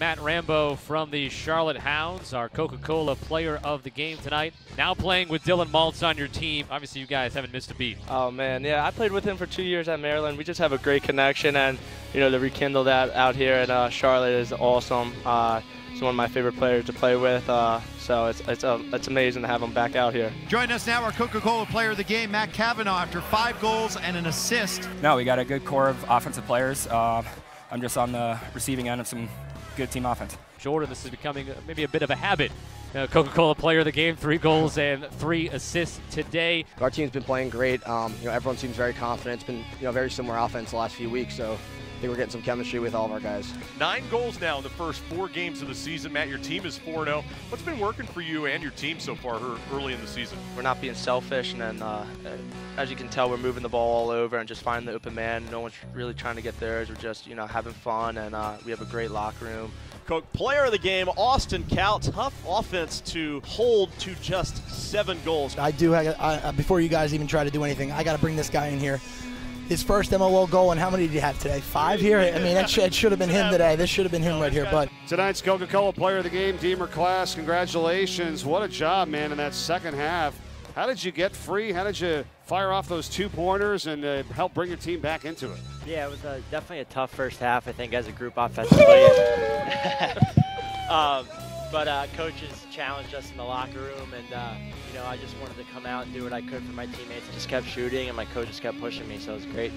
Matt Rambo from the Charlotte Hounds, our Coca-Cola player of the game tonight. Now playing with Dylan Maltz on your team. Obviously, you guys haven't missed a beat. Oh man, yeah, I played with him for two years at Maryland. We just have a great connection, and you know to rekindle that out here in uh, Charlotte is awesome. Uh, he's one of my favorite players to play with, uh, so it's it's uh, it's amazing to have him back out here. Join us now, our Coca-Cola player of the game, Matt Cavanagh, after five goals and an assist. No, we got a good core of offensive players. Uh, I'm just on the receiving end of some good team offense. Jordan, this is becoming maybe a bit of a habit. Uh, Coca-Cola player of the game, three goals and three assists today. Our team's been playing great. Um, you know, everyone seems very confident. It's been you know very similar offense the last few weeks, so I think we're getting some chemistry with all of our guys. Nine goals now in the first four games of the season. Matt, your team is 4 0. What's been working for you and your team so far early in the season? We're not being selfish, and then, uh, as you can tell, we're moving the ball all over and just finding the open man. No one's really trying to get theirs. We're just, you know, having fun, and uh, we have a great locker room. Coke player of the game, Austin Kaut. Tough offense to hold to just seven goals. I do. I, I, before you guys even try to do anything, I got to bring this guy in here his first MLL goal. And how many did he have today? Five here. I mean, that it should have been him today. This should have been him right here. But tonight's Coca-Cola Player of the Game, Deemer Class. Congratulations! What a job, man, in that second half. How did you get free? How did you fire off those two pointers and uh, help bring your team back into it? Yeah, it was a, definitely a tough first half. I think as a group offensively. um, but uh, coaches challenged us in the locker room, and uh, you know I just wanted to come out and do what I could for my teammates. I just kept shooting, and my coach just kept pushing me, so it was great.